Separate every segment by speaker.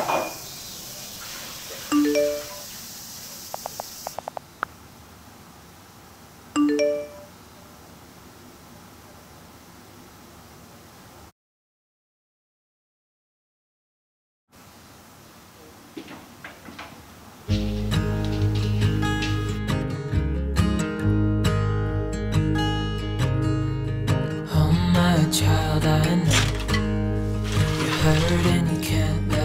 Speaker 1: Oh child, I know you're hurt and you can't.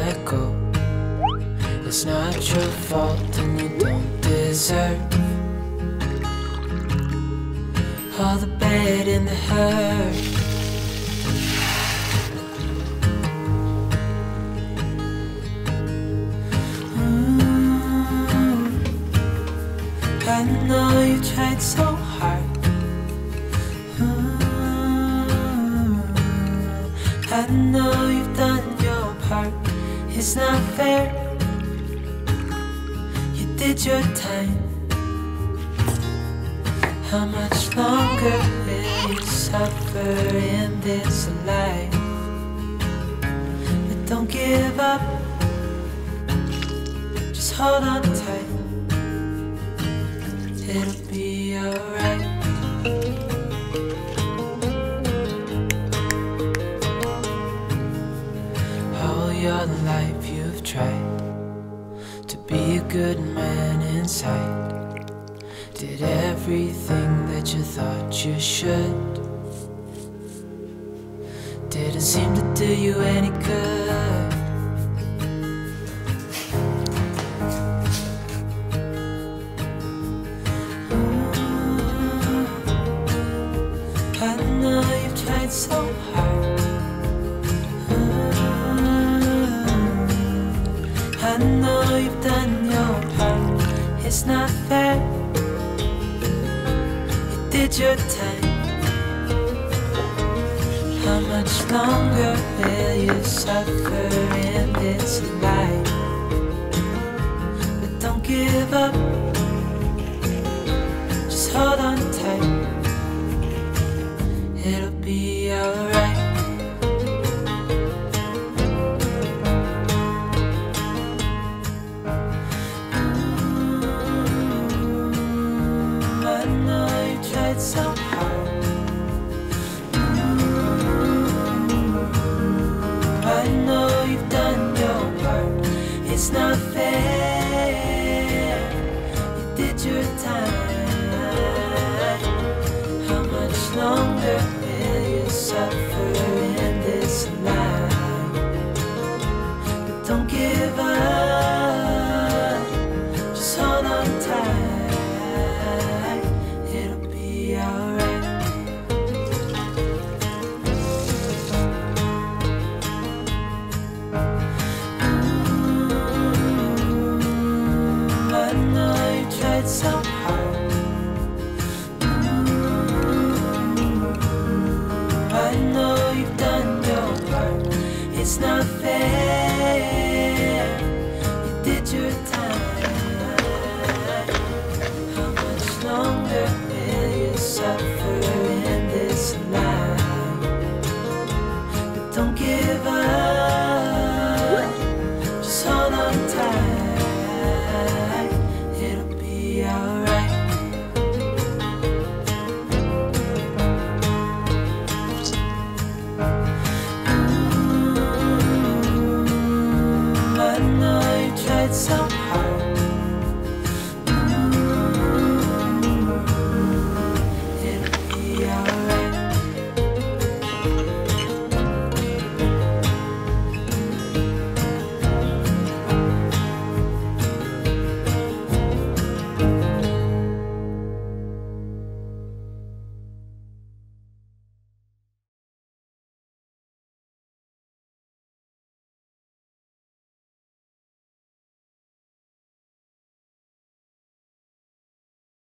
Speaker 1: It's not your fault and you don't deserve all the bad and the hurt. Mm, I know you tried so hard. I know you've done your part. It's not fair. Did your time. How much longer will you suffer in this life? But don't give up. Just hold on tight. Good man inside. Did everything that you thought you should. Didn't seem to do you any good. I know you've tried so hard. I know you've done. It's not fair. You did your time. How much longer will you suffer in this life? But don't give up. Just hold on tried so. I know you've done your part. It's not fair. You did your time. How much longer will you suffer in this life? But don't give up. it's so hard.